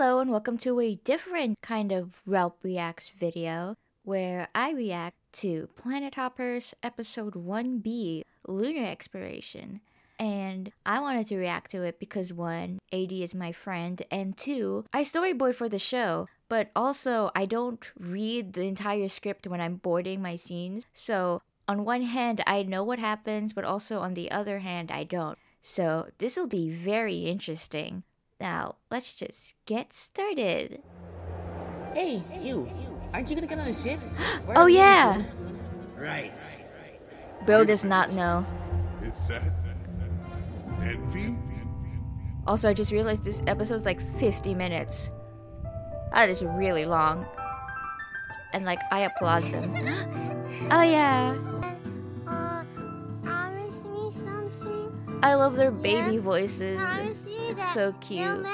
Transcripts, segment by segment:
Hello and welcome to a different kind of Relp Reacts video where I react to Planet Hoppers episode 1B Lunar Exploration. And I wanted to react to it because one, AD is my friend, and two, I storyboard for the show, but also I don't read the entire script when I'm boarding my scenes. So on one hand, I know what happens, but also on the other hand, I don't. So this will be very interesting. Now, let's just get started. Hey, you. Aren't you gonna get on a ship? Where Oh, yeah. going? Right. Bro does not know. Is that envy? Also, I just realized this episode's like 50 minutes. That is really long. And like, I applaud them. oh yeah, Uh, promise me something. I love their baby Yeah, voices. Promise you It's that so You'll cute.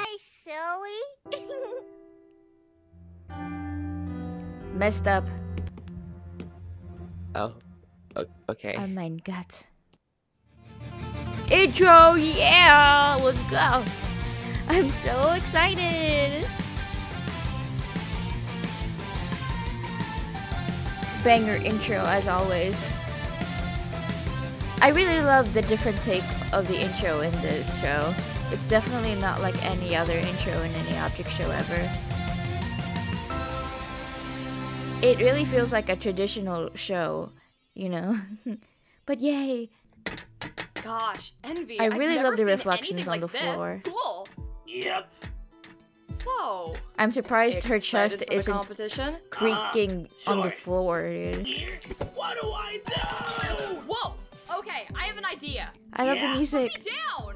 silly. Messed up. Oh. O- okay. Oh mein Gott. Intro, yeah! Let's go! I'm so excited! Banger intro, as always. I really love the different take of the intro in this show. It's definitely not like any other intro in any object show ever. It really feels like a traditional show, you know? but yay! Gosh, envy. I I've really never love the reflections on like the this. floor. Cool. Yep. So, I'm surprised her chest excited for the isn't competition. creaking ah, on the floor, dude. What do I do? Whoa. Okay, I have an idea. I love the music. Put me down.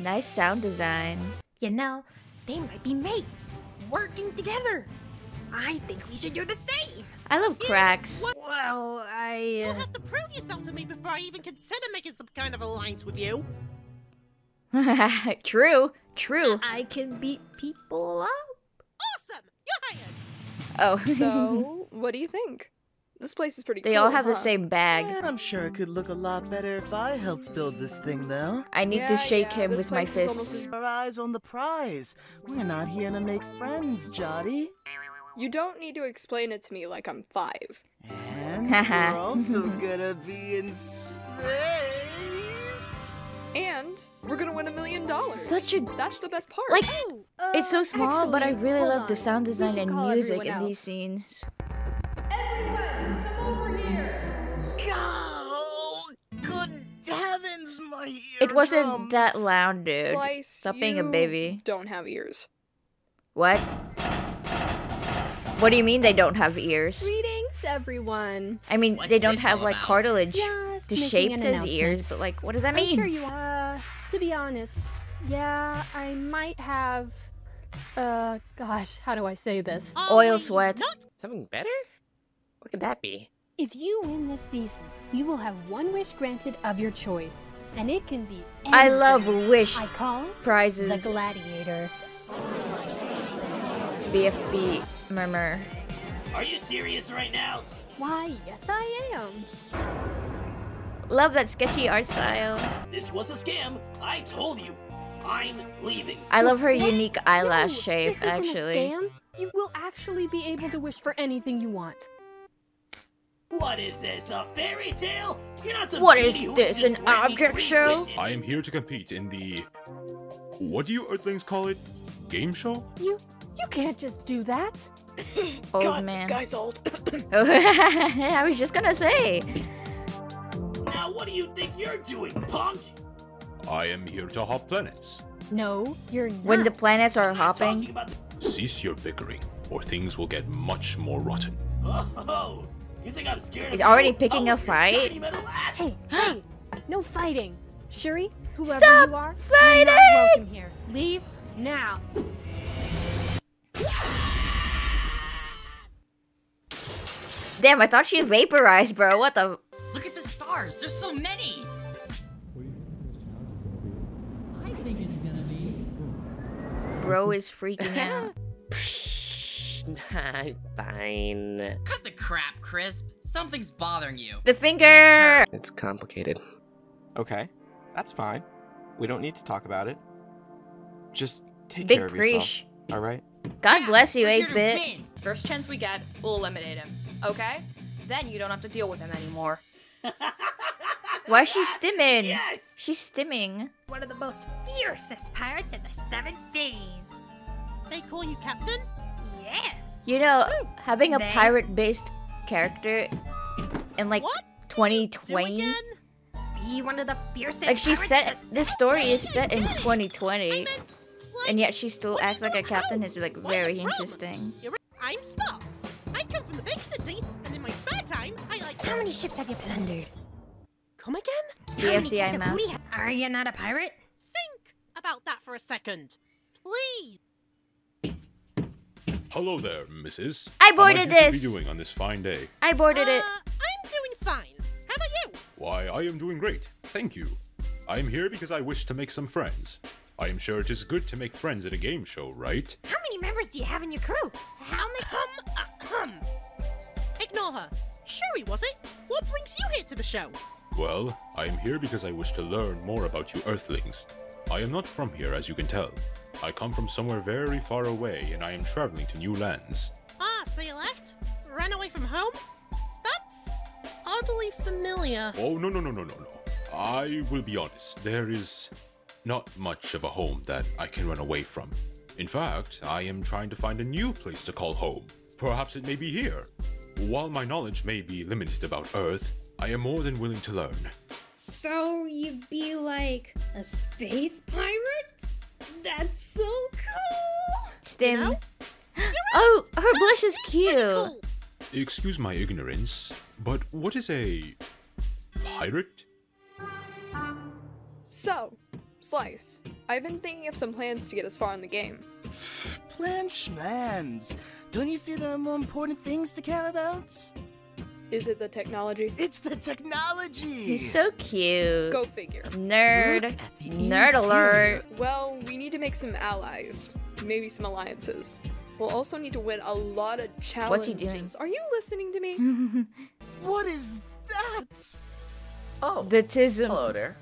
Nice sound design. You know, they might be mates, working together. I think we should do the same. I love cracks. Well, I. Uh, You'll have to prove yourself to me before I even consider making some kind of alliance with you. true, true. I can beat people up. Awesome! You're hired! Oh, So, what do you think? This place is pretty they cool. all have the same bag. Yeah, I'm sure it could look a lot better if I helped build this thing, though. I need to shake yeah, him this with my place is almost fists. Our eyes on the prize. We're not here to make friends, Jotty. You don't need to explain it to me like I'm five. And we're also gonna be in space. And we're gonna win a million dollars. Such a That's the best part. like. Oh, It's so oh, small, but I really hold love the sound design and music in else. these scenes. Oh, good heavens, my eardrums. It wasn't that loud, dude. Slice, Stop being a baby. Don't have ears. What? What do you mean they don't have ears? Greetings, everyone. I mean, What's they don't have like about? cartilage Just to shape an his ears, but like, what does that I'm mean? sure you. Uh, to be honest, yeah, I might have. Uh, gosh, how do I say this? Oil sweat. nuts? Something better? What could that be? If you win this season, you will have one wish granted of your choice, and it can be. Anything. I love wish I call prizes. the gladiator. BFB murmur. Are you serious right now? Why, yes, I am. Love that sketchy art style. This was a scam. I told you. I'm leaving. I love her What? unique eyelash No, shape, this isn't actually. A scam. You will actually be able to wish for anything you want. What is this, a fairy tale? You're not some What is this, an object show? I am here to compete in the. What do you Earthlings call it? Game show? You, you can't just do that. Old God, man. this guy's old. I was just gonna say. Now what do you think you're doing, punk? I am here to hop planets. No, you're not. When the planets are I'm not talking hopping. Cease your bickering, or things will get much more rotten. Oh, you think I'm scared He's of already you? picking Oh, a fight? shiny metal axe? Hey, hey, no fighting. Shuri, whoever Stop you are, you're fighting! not welcome here. Leave now. Damn, I thought she vaporized, bro. What the? Look at the stars. There's so many. Bro is freaking out. I'm fine. Cut the crap, Crisp. Something's bothering you. The finger! It's complicated. Okay, that's fine. We don't need to talk about it. Just take Big care of Preach. yourself. All right? God bless you, 8-Bit. First chance we get, we'll eliminate him. Okay? Then you don't have to deal with him anymore. Why is she stimming? Yes! She's stimming. One of the most fiercest pirates in the seven seas. They call you captain? Yes. You know, having a They- pirate based character in like What? 2020. again? Be one of the fiercest Like she set this story is set in 2020, meant, like, and yet she still acts like a captain. Is like very interesting. I'm Sparks. I come from the big city, and in my spare time, I like. How many ships have you plundered? Come again? The How many FDI just a mouth. booty ha- Are you not a pirate? Think about that for a second, please. Hello there, Mrs. I How boarded this. you are you doing on this fine day? I boarded it. Uh, I'm doing fine. How about you? Why, I am doing great. Thank you. I am here because I wish to make some friends. I am sure it is good to make friends at a game show, right? How many members do you have in your crew? How many? Hum, uh, hum. Ignore her. Sherry, was it? What brings you here to the show? Well, I am here because I wish to learn more about you Earthlings. I am not from here, as you can tell. I come from somewhere very far away, and I am traveling to new lands. Ah, so you left? Ran away from home? That's oddly familiar. Oh, no, no, no, no, no, no. I will be honest, there is not much of a home that I can run away from. In fact, I am trying to find a new place to call home. Perhaps it may be here. While my knowledge may be limited about Earth, I am more than willing to learn. So you'd be like a space pirate? That's so cool! Stim. know? Oh, her blush is cute. Cool. Excuse my ignorance, but what is a pirate? So, Slice, I've been thinking of some plans to get us far in the game. Plan schmans. Don't you see there are more important things to care about? Is it the technology? It's the technology. He's so cute. Go figure. Nerd. Look at Nerd alert. Well, we need to make some allies, maybe some alliances. We'll also need to win a lot of challenges. What's he doing? Are you listening to me? What is that? Oh, the tism. hello there.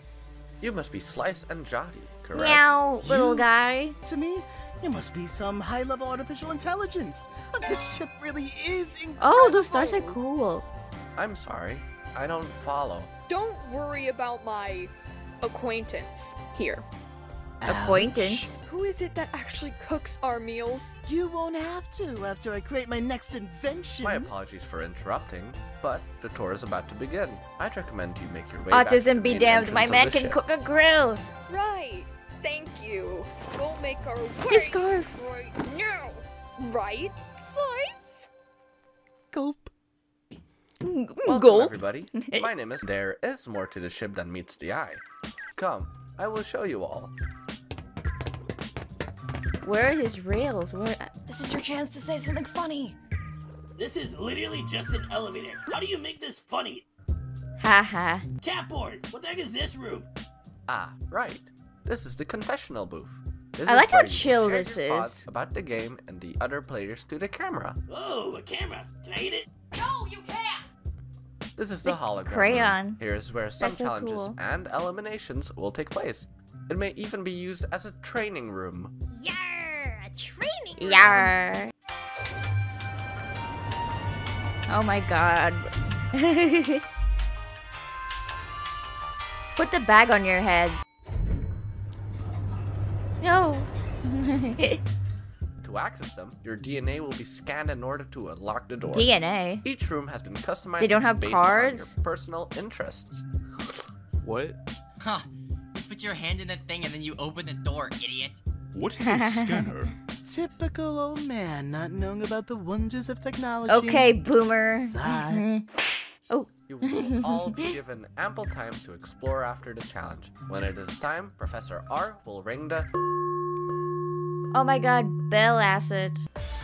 You must be Slice and Jotty, correct? Meow, little You- guy. To me, it must be some high-level artificial intelligence. But this ship really is incredible. Oh, those stars are cool. I'm sorry. I don't follow. Don't worry about my acquaintance here. Acquaintance. Who is it that actually cooks our meals? You won't have to after I create my next invention. My apologies for interrupting, but the tour is about to begin. I'd recommend you make your way back Autism be damned, my man can ship. cook a grill. Right. Thank you. We'll make our way. His scarf. Right now. Right, Slice? Gulp. Welcome, Go. everybody. My name is. There is more to the ship than meets the eye. Come, I will show you all. Where are his rails? Where? This is your chance to say something funny. This is literally just an elevator. How do you make this funny? Haha. Catboard, what the heck is this room? Ah, right. This is the confessional booth. This I like how where you chill share this your thoughts is. about the game and the other players to the camera. Oh, a camera. Can I eat it? No, you can't. This is the hologram. crayon. Here's where some so challenges cool. and eliminations will take place. It may even be used as a training room. Yar! A training room. Yar. Oh my god. Put the bag on your head. No. To access them, your DNA will be scanned in order to unlock the door. DNA? Each room has been customized They don't have based cards? on your personal interests. What? Huh. You put your hand in the thing and then you open the door, idiot. What is a scanner? Typical old man not knowing about the wonders of technology. Okay, boomer. Sigh. oh. You will all be given ample time to explore after the challenge. When it is time, Professor R will ring the. Oh my god, bell acid.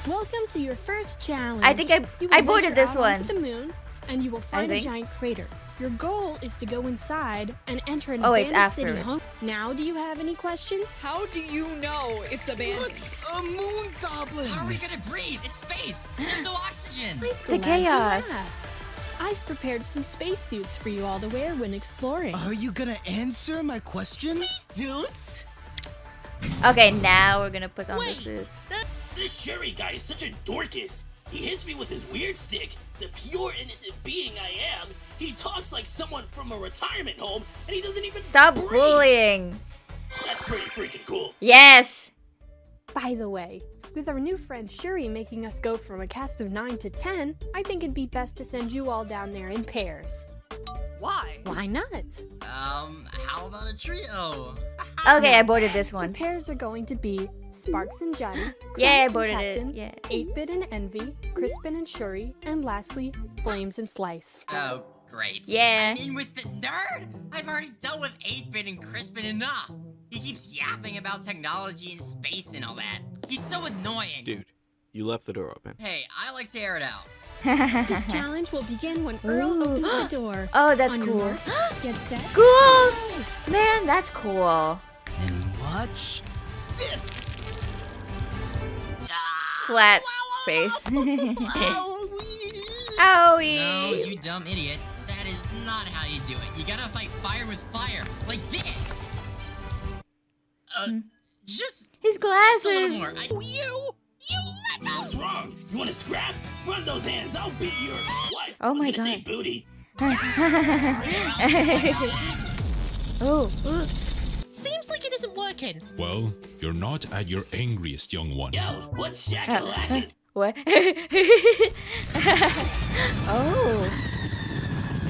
Welcome to your first challenge. I think I- You I boarded venture this out one. onto the moon, and you will find a think. giant crater. Your goal is to go inside and enter an Oh, it's abandoned after city it. home. Now, do you have any questions? How do you know it's abandoned? What's a moon goblin? How are we gonna breathe? It's space. There's no oxygen. The Glad you chaos. asked. I've prepared some spacesuits for you all to wear when exploring. Are you gonna answer my question? Suits? Okay, now we're gonna put on the Wait, suits. This Shuri guy is such a dorcas. He hits me with his weird stick, the pure innocent being I am. He talks like someone from a retirement home, and he doesn't even Stop breathe. bullying. That's pretty freaking cool. Yes. By the way, with our new friend Shuri making us go from a cast of 9 to 10, I think it'd be best to send you all down there in pairs. Why? Why not? Um, how about a trio? Okay, I boarded this The one. pairs are going to be Sparks and Johnny, Yeah, I Clements and boarded it, Captain, yeah. 8-Bit and Envy, Crispin and Shuri, and lastly, Flames and Slice. Oh, great. Yeah. I'm in with the nerd! I've already dealt with 8-Bit and Crispin enough! He keeps yapping about technology and space and all that. He's so annoying! Dude, you left the door open. Hey, I like to air it out. This challenge will begin when Earl opens the door. Oh, that's On cool. mark, Get set. Cool. Man, that's cool. And watch this. Flat face. Owie. No, you dumb idiot. That is not how you do it. You gotta fight fire with fire, like this! Uh, just... His Just a little glasses. more. I, You, you let What's wrong? You want to scrap? Run those hands. I'll beat your what? Oh my gonna say God. booty. oh, ooh. Seems like it isn't working. Well, you're not at your angriest, young one. Yo, what's shakalacking? what? oh,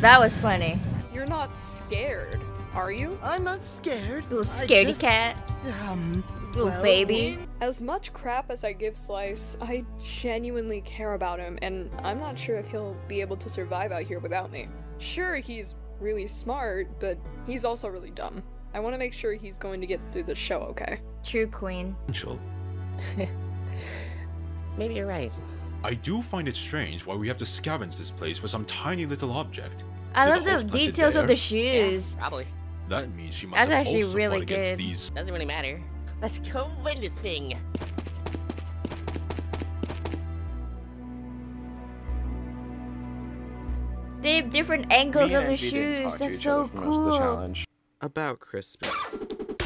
that was funny. You're not scared, are you? I'm not scared. Little scaredy just, cat. Um, Little well, baby. As much crap as I give Slice, I genuinely care about him, and I'm not sure if he'll be able to survive out here without me. Sure, he's really smart, but he's also really dumb. I want to make sure he's going to get through the show okay. True queen. Potential. Maybe you're right. I do find it strange why we have to scavenge this place for some tiny little object. I Did love the host put it details of the shoes. Yeah, Probably. That means she must That's have actually also really fought against good. these. Doesn't really matter. Let's go win this thing. They have different angles Me of the shoes. talk to That's so other for most of the cool. challenge. About Crispin.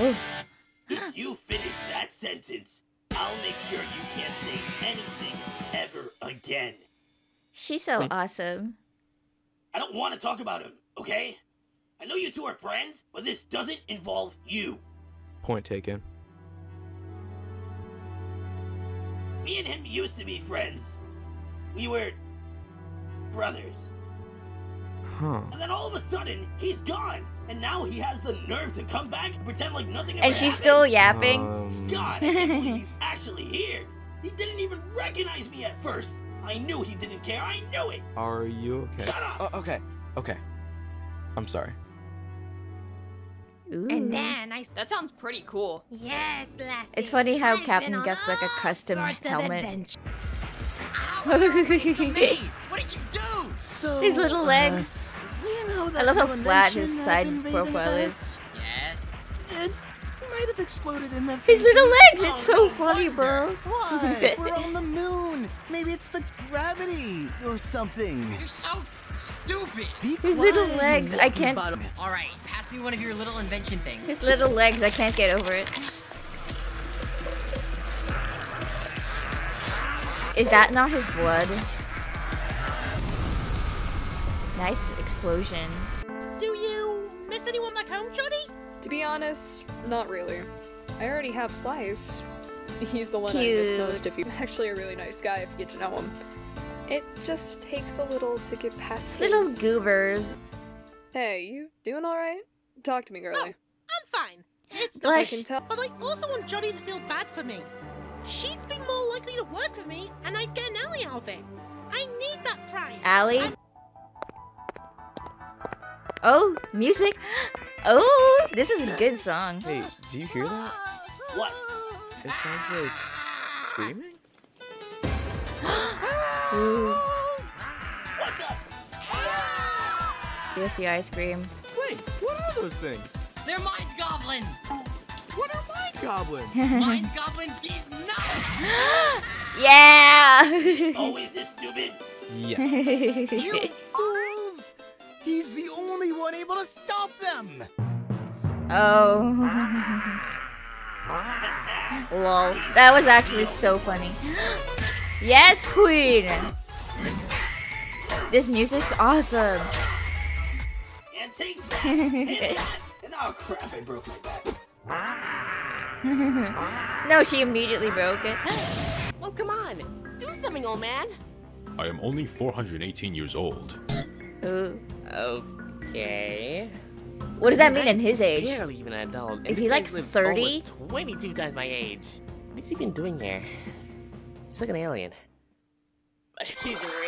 Oh, If you finish that sentence, I'll make sure you can't say anything ever again. she's so Wait. awesome. I don't want to talk about him, okay? I know you two are friends, but this doesn't involve you. Point taken. Me and him used to be friends. We were brothers. Huh. And then all of a sudden, he's gone. And now he has the nerve to come back and pretend like nothing ever And she's happened. still yapping. Um, God, I can't believe he's actually here. He didn't even recognize me at first. I knew he didn't care. I knew it. are you okay? Shut up. Oh, okay. Okay. I'm sorry. Ooh. And then I. That sounds pretty cool. Yes, Lassie. It's funny how I've Captain gets like a custom helmet. adventures. What did you do? So, His little uh, legs. you know I love how flat his side profile about? is. Yes. It might have exploded in their His faces. little legs. It's Oh, so no funny, bro. What? We're on the moon. Maybe it's the gravity or something. You're so stupid. Be His little legs, I can't- bottom. Alright, pass me one of your little invention things. His little legs. I can't get over it. Is that not his blood? Nice explosion. Do you miss anyone back home, Johnny? To be honest, not really. I already have Slice. He's the one I miss most if he's actually a really nice guy if you get to know him. It just takes a little to get past his Little his- goobers. Hey, you doing alright? Talk to me, girly. I'm fine. It's not I can tell. But I also want Johnny to feel bad for me. She'd be more likely to work for me, and I'd get an alley out of it. I need that prize. Allie? Oh, music. Oh, this is a good song. Hey, do you hear that? What? It sounds like screaming? Ooh, What the? with the ice cream. Flames, what are those things? They're mind goblins! What are mind goblins? mind goblin these nuts! yeah! Oh, Always this stupid? yes. You fool! He's the only one able to stop them! Oh. Lol. That was actually so funny. yes, Queen! This music's awesome. And take that! and that! And oh crap, I broke my back. no, she immediately broke it. Well, come on. Do something, old man. I am only 418 years old. Ooh. Okay. What does that mean in his age? Barely even an adult. Is he like 30? 22 times my age. What is he been doing here? He's like an alien. But he's really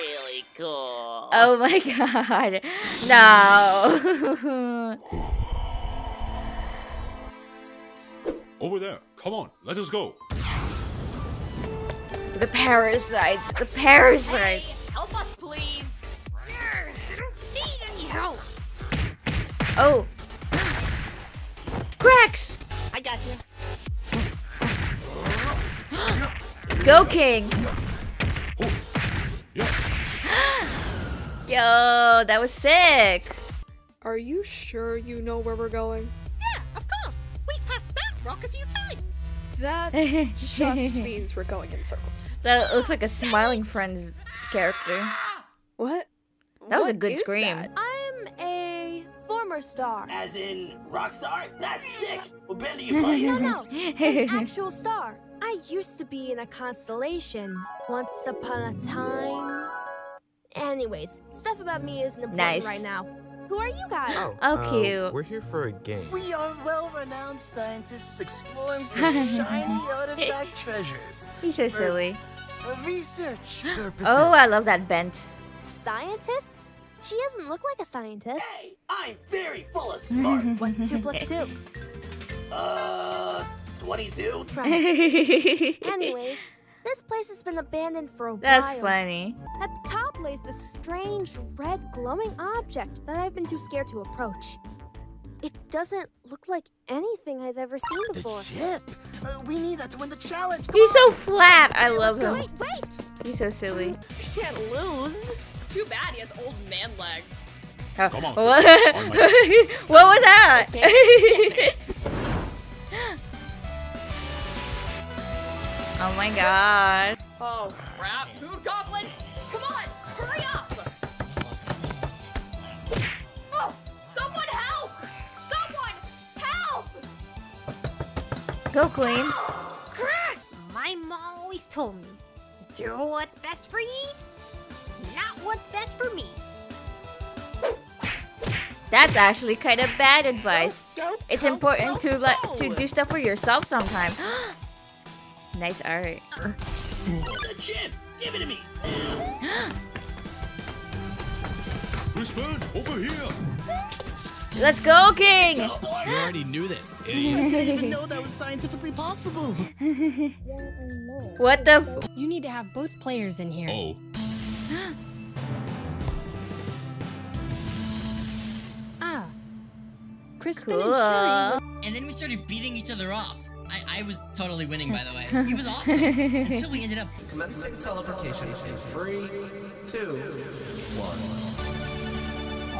cool. Oh my god. No. Over there. Come on, let us go. the parasites. The parasites. Help us, please. I don't need any help. Oh. Grex! I got you. Go King! Oh. Yo, that was sick. Are you sure you know where we're going? Yeah, of course. We've passed that rock a few times. That just means we're going in circles. That looks like a Smiling Friends character. What? That was a good scream. that? I'm a former star. As in Rockstar? That's sick! What band are you playing? No, no, an actual star. I used to be in a constellation once upon a time. Anyways, stuff about me isn't important Nice. right now. Who are you guys? Oh, uh, cute. We're here for a game. We are well-renowned scientists exploring for shiny artifact treasures. He's so silly. research purposes. Oh, I love that bent. Scientists? She doesn't look like a scientist. Hey, I'm very full of smart. What's two plus two? uh, 22? Right. Anyways, this place has been abandoned for a That's while. That's funny. At the top lays this strange red glowing object that I've been too scared to approach. It doesn't look like anything I've ever seen The before. chip. Uh, we need that to win the challenge. Come He's on. so flat. I love go. him. Wait, wait! He's so silly. He Can't lose. Too bad he has old man legs. Oh, Come on, What, On what was that? oh my god. Oh crap! Food goblins! Come on, hurry up! Oh, someone help! Someone help! Go, Queen. Oh, Correct! My mom always told me, do what's best for ye, not what's best for me. That's actually kind of bad advice. Don't It's come important to let to do stuff for yourself sometime. nice art. The chip! Give it to me! Crispin, over here. Let's go, King! You already knew this, I didn't even know that was scientifically possible. What the? F- You need to have both players in here. Oh, Ah. Crispin Cool. and Shuri. And then we started beating each other up. I, I was totally winning, by the way. It was awesome. Until we ended up. Commencing teleportation in three, two, one.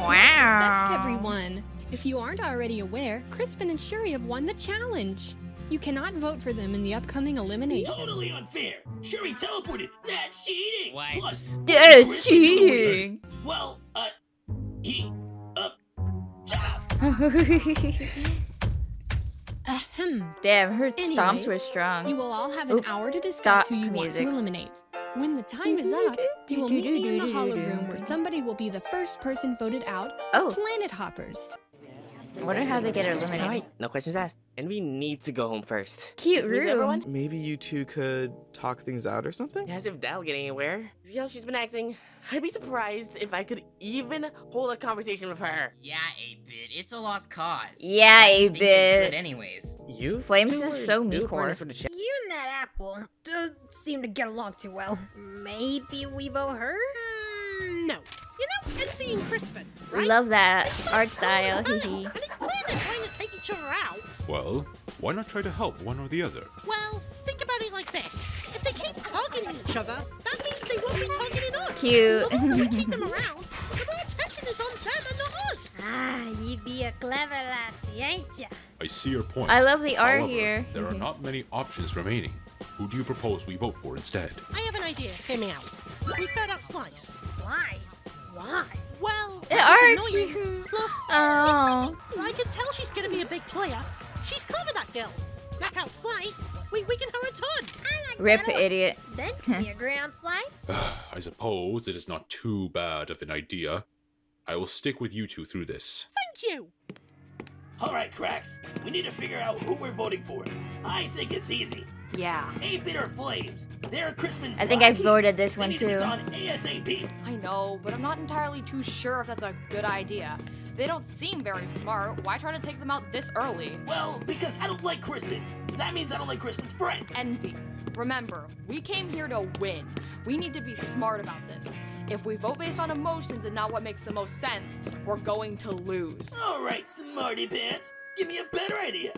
wow. Back, everyone. If you aren't already aware, Crispin and Shuri have won the challenge. You cannot vote for them in the upcoming elimination. Totally unfair! Shuri teleported! That's cheating! What? Plus, That is Crispin's the winner. cheating. Well, uh, he, uh, shut up! Ahem. Damn, her stomps were strong. You will all have an Oop. hour to discuss Stop who you want music. to eliminate. When the time is up, you will meet me in the hollow room where somebody will be the first person voted out. Oh. Planet hoppers. I wonder how they get eliminated. Alright, no questions asked. And we need to go home first. Cute room. everyone? Maybe you two could talk things out or something? As if that'll get anywhere. See how she's been acting? I'd be surprised if I could even hold a conversation with her. Yeah, 8-bit. It's a lost cause. Yeah, I think they 8-bit. anyways. You? Flames is so new meek for the cha- You and that apple don't seem to get along too well. Maybe we vote her? Mm, no. You know, Envy and Crispin, right? Love that art style. going Hee hee. And it's clear they're trying to take each other out. well, why not try to help one or the other? Well, think about it like this. If they keep talking to each other, that means they won't be targeting us. Cute. The longer we keep them around, the more attention is on them and not ah, You'd be a clever lassie, ain't ya? I see your point. I love the art However, here. There are not many options remaining. Who do you propose we vote for instead? I have an idea. Hear me out. We fed up Slice. Slice? Why? Well, The it's art. annoying. Plus, Oh. I can tell she's gonna be a big player. She's clever, that girl. Knock out Slice. We weaken her a ton. Rip idiot. Then can we agree on Slice? I suppose it is not too bad of an idea. I will stick with you two through this. Thank you. Alright, Cracks. We need to figure out who we're voting for. I think it's easy. Yeah. A bitter Flames. They're Crispin's I think I voted this one need to too. ASAP. I know, but I'm not entirely too sure if that's a good idea. They don't seem very smart. Why try to take them out this early? Well, because I don't like Crispin. That means I don't like Crispin's friends. Envy. Remember, we came here to win. We need to be smart about this. If we vote based on emotions and not what makes the most sense, we're going to lose. Alright, smarty pants. Give me a better idea.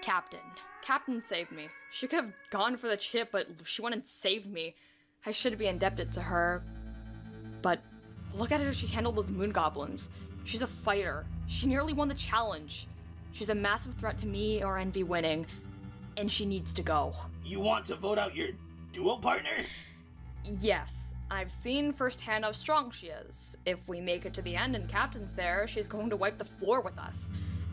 Captain. Captain saved me. She could have gone for the chip, but she went and saved me. I should be indebted to her. But look at her she handled those moon goblins. She's a fighter. She nearly won the challenge. She's a massive threat to me or Envy winning, and she needs to go. You want to vote out your duo partner? Yes, I've seen firsthand how strong she is. If we make it to the end and Captain's there, she's going to wipe the floor with us.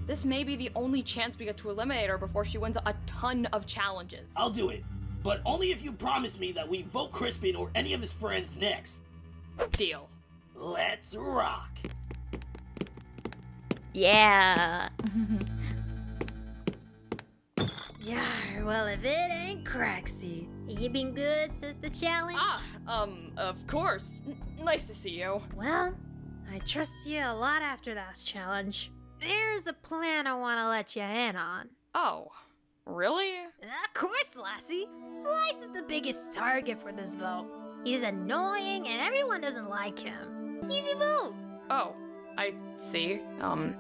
This may be the only chance we get to eliminate her before she wins a ton of challenges. I'll do it. But only if you promise me that we vote Crispin or any of his friends next. Deal. Let's rock. Yeah. Yeah, well, if it ain't Craxy, you been good since the challenge? Ah, um, of course. N- nice to see you. Well, I trust you a lot after that challenge. There's a plan I want to let you in on. Oh, really? Of course, Lassie. Slice is the biggest target for this vote. He's annoying and everyone doesn't like him. Easy vote. Oh, I see. Um,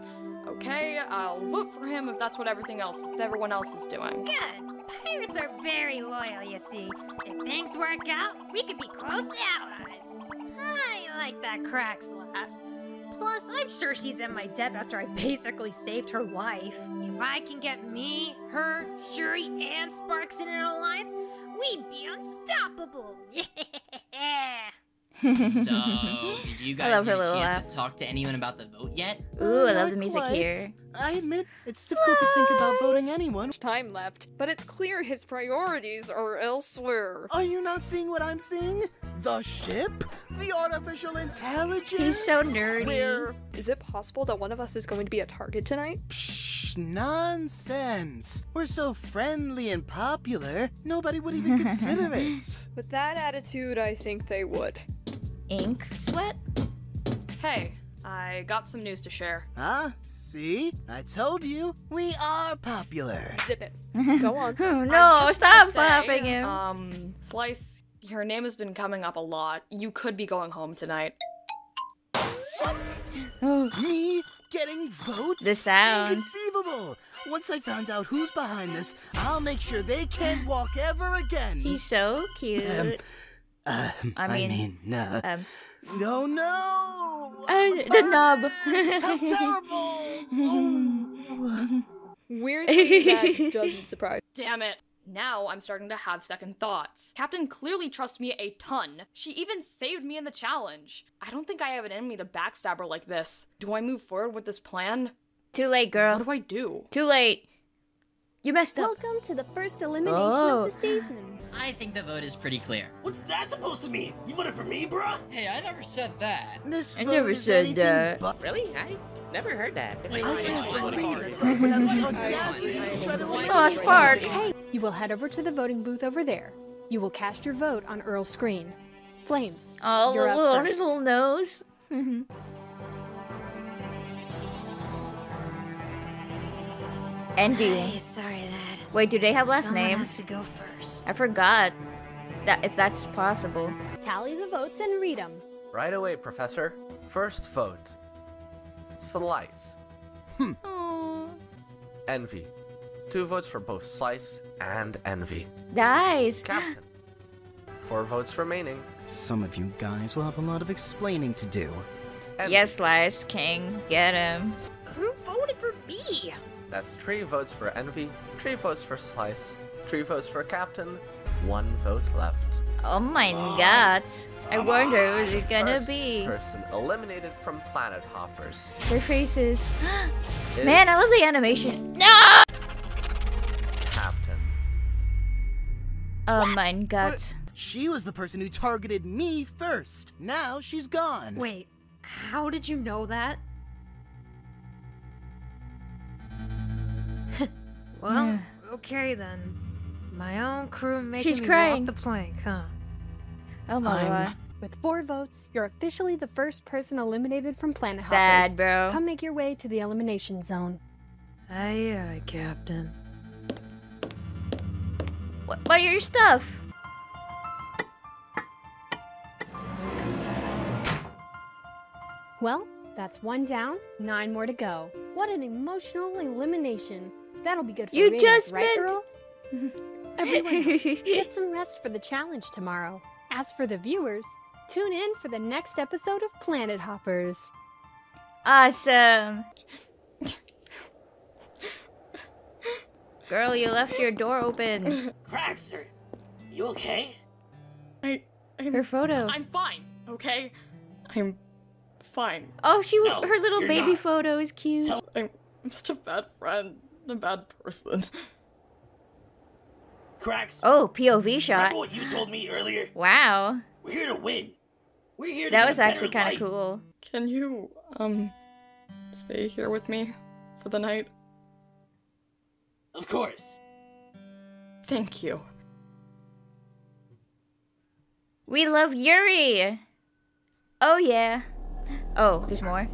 okay, I'll vote for him if that's what everything else, everyone else is doing. Good. Pirates are very loyal, you see. If things work out, we could be close allies. I like that cracks lass. Plus, I'm sure she's in my debt after I basically saved her life. If I can get me, her, Shuri, and Sparks in an alliance, we'd be unstoppable. Yeah. So, did you guys love get a chance laugh. to talk to anyone about the vote yet? Ooh, I love Not the music quite. here. I admit, it's difficult to think about voting anyone. Time left, but it's clear his priorities are elsewhere. Are you not seeing what I'm seeing? The ship? The artificial intelligence? He's so nerdy. Where... Is it possible that one of us is going to be a target tonight? Psh, nonsense. We're so friendly and popular, nobody would even consider it. With that attitude, I think they would. Ink sweat? Hey, I got some news to share. Huh? See? I told you, we are popular. Zip it. Go on. Oh no, stop wanna say, slapping him. Um, Slice, your name has been coming up a lot. You could be going home tonight. Oh, Me getting votes? The sound. Inconceivable! Once I found out who's behind this, I'll make sure they can't walk ever again. He's so cute. Um, uh, I I mean, mean, uh, um, no, no! uh, What's the knob. happening? How terrible! Oh. Weirdly, that doesn't surprise. Damn it. Now I'm starting to have second thoughts. Captain clearly trusts me a ton. She even saved me in the challenge. I don't think I have an enemy to backstab her like this. Do I move forward with this plan? Too late, girl. What do I do? Too late. You messed up. Welcome to the first elimination Oh. of the oh. season. I think the vote is pretty clear. What's that supposed to mean? You voted for me, bruh? Hey, I never said that. This I vote never is said that. but- Really? I never heard that. I can't believe it. Oh, It's the audacity to try to Aw, eliminate Sparks. Hey, you will head over to the voting booth over there. You will cast your vote on Earl's screen. Flames. Oh, you're up little, on his little nose. Envy. Hey, sorry, lad. Wait, do they have last Someone names? has to go first. I forgot that if that's possible. Tally the votes and read them. Right away, Professor. First vote. Slice. Hmm. Aw. Envy. Two votes for both Slice and Envy. Nice. Captain. Four votes remaining. Some of you guys will have a lot of explaining to do. Envy. Yes, Slice King, get him. Who voted for me. That's three votes for Envy, three votes for Slice, three votes for Captain, one vote left. Oh my god. I wonder who's it gonna First be. Person eliminated from Planet Hoppers. Their faces. Man, I love the animation. No! Captain. Oh my god. She was the person who targeted me first. Now she's gone. Wait, how did you know that? well, okay then. My own crew making She's me crying. walk the plank, huh? Oh my god. With four votes, you're officially the first person eliminated from Planet Sad, Hoppers. bro. Come make your way to the elimination zone. Aye, aye, Captain. What, what are your stuff? Well, that's one down, nine more to go. What an emotional elimination. That'll be good for You ratings, just right, meant- girl? Everyone, get some rest for the challenge tomorrow. As for the viewers, tune in for the next episode of Planet Hoppers. Awesome. Girl, you left your door open. Cracks, are you okay? I, I'm, Her photo. I'm fine, okay? I'm fine. Oh, she No, her little baby not. photo is cute. I'm, I'm such a bad friend, a bad person. Cracks. Oh, POV shot. Remember what you told me earlier? Wow. We're here to win. We're here to That was actually kind of cool. Can you, um, stay here with me for the night? Of course. Thank you. We love Yuri. Oh yeah. Oh, there's more.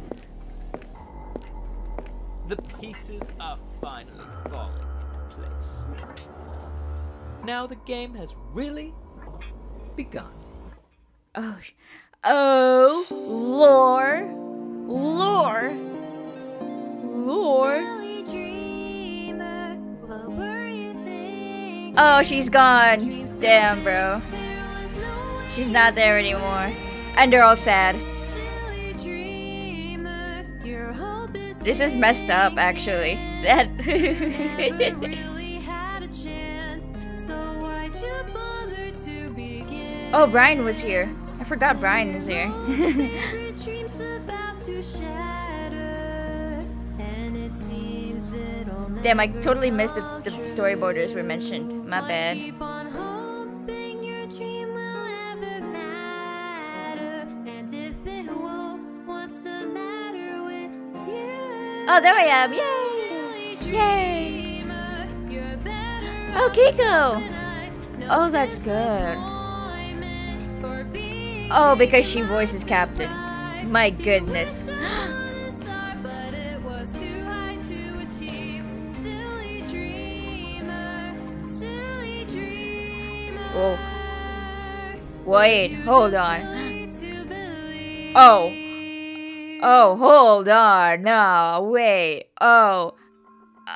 The pieces are finally falling into place. Now the game has really begun. Oh, oh, lore, lore, lore. Oh, she's gone. Damn, bro. She's not there anymore. And they're all sad. This is messed up, actually. That. oh, Brian was here. I forgot Brian was here. Damn, I totally missed the, the storyboarders were mentioned. My bad. Oh, there I am! Yay! Yay! Oh, Kiko! Oh, that's good. Oh, because she voices Captain. My goodness. Whoa. Wait, hold on. Oh. Oh, hold on. No, wait. Oh.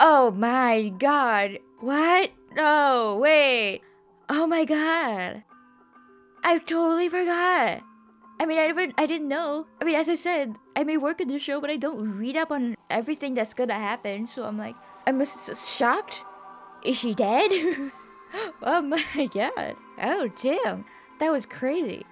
Oh my god. What? No, wait. Oh my god. I totally forgot. I mean, I never, I didn't know. I mean, as I said, I may work in the show, but I don't read up on everything that's gonna happen. So I'm like, I'm shocked. Is she dead? oh my god. Oh damn. That was crazy.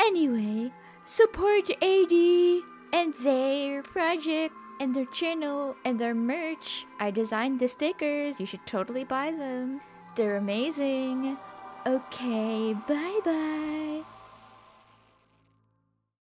Anyway, support AD and their project and their channel and their merch. I designed the stickers. You should totally buy them. They're amazing. Okay, bye bye.